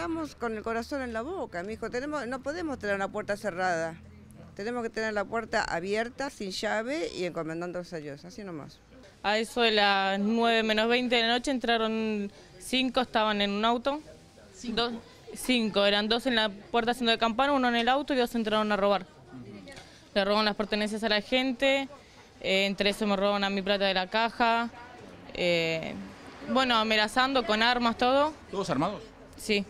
estamos con el corazón en la boca, mi hijo. Tenemos, no podemos tener una puerta cerrada. Tenemos que tener la puerta abierta, sin llave y encomendándonos a Dios, así nomás. A eso de las 9 menos 20 de la noche entraron cinco, estaban en un auto. Dos, cinco, eran dos en la puerta haciendo de campana, uno en el auto y dos entraron a robar. Le roban las pertenencias a la gente, eh, entre eso me roban a mi plata de la caja. eh, bueno, amenazando con armas, todo. ¿Todos armados? Sí.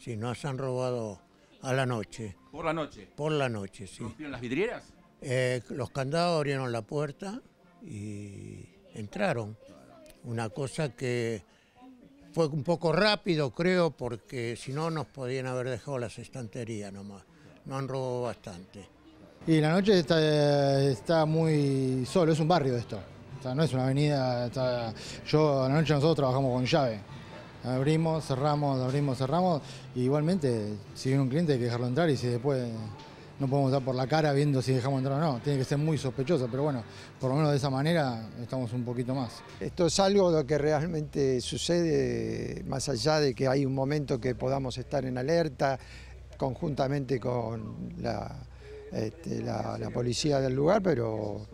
Sí, nos han robado a la noche, Por la noche. por la noche, sí. ¿Rompieron las vidrieras? Eh, los candados abrieron la puerta y entraron. Una cosa que fue un poco rápido, creo, porque si no nos podían haber dejado las estanterías nomás. No han robado bastante. Y la noche está, está muy solo, es un barrio esto. O sea, no es una avenida. está- yo, a la noche nosotros trabajamos con llave. Abrimos, cerramos, abrimos, cerramos. Y igualmente, si viene un cliente hay que dejarlo entrar y si después no podemos dar por la cara viendo si dejamos entrar o no. Tiene que ser muy sospechoso, pero bueno, por lo menos de esa manera estamos un poquito más. Esto es algo que realmente sucede, más allá de que hay un momento que podamos estar en alerta, conjuntamente con la, este, policía del lugar, pero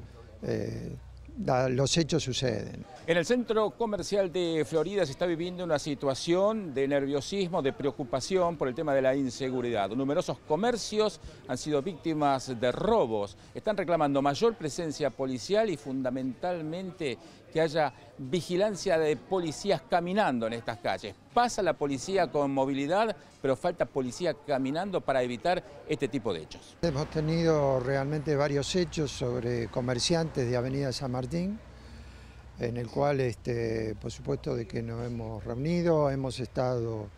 eh, los hechos suceden. En el centro comercial de Florida se está viviendo una situación de nerviosismo, de preocupación por el tema de la inseguridad. Numerosos comercios han sido víctimas de robos. Están reclamando mayor presencia policial y fundamentalmente que haya vigilancia de policías caminando en estas calles. Pasa la policía con movilidad, pero falta policía caminando para evitar este tipo de hechos. Hemos tenido realmente varios hechos sobre comerciantes de Avenida San Martín, en el cual, este, por supuesto, de que nos hemos reunido, hemos estado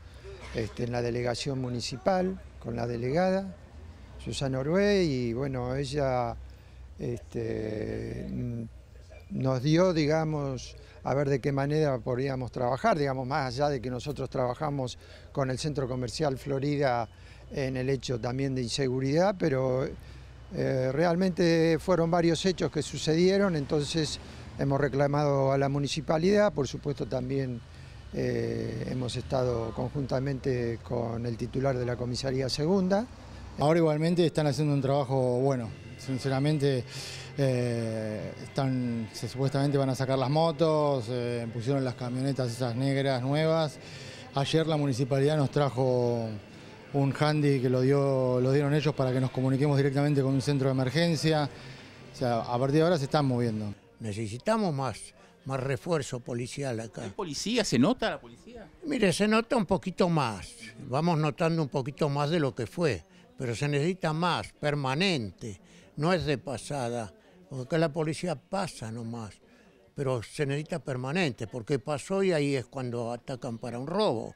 este, en la delegación municipal con la delegada, Susana Orué, y bueno, ella este, nos dio, digamos, a ver de qué manera podríamos trabajar, digamos, más allá de que nosotros trabajamos con el Centro Comercial Florida en el hecho también de inseguridad, pero eh, realmente fueron varios hechos que sucedieron, entonces hemos reclamado a la municipalidad, por supuesto también eh, hemos estado conjuntamente con el titular de la comisaría segunda. Ahora igualmente están haciendo un trabajo bueno, sinceramente eh, están, supuestamente van a sacar las motos, pusieron las camionetas esas negras nuevas. Ayer la municipalidad nos trajo un handy que lo, dio, lo dieron ellos para que nos comuniquemos directamente con un centro de emergencia. O sea, a partir de ahora se están moviendo. Necesitamos más, más refuerzo policial acá. ¿Hay policía? ¿Se nota la policía? Mire, se nota un poquito más, vamos notando un poquito más de lo que fue, pero se necesita más, permanente, no es de pasada, porque acá la policía pasa nomás, pero se necesita permanente, porque pasó y ahí es cuando atacan para un robo.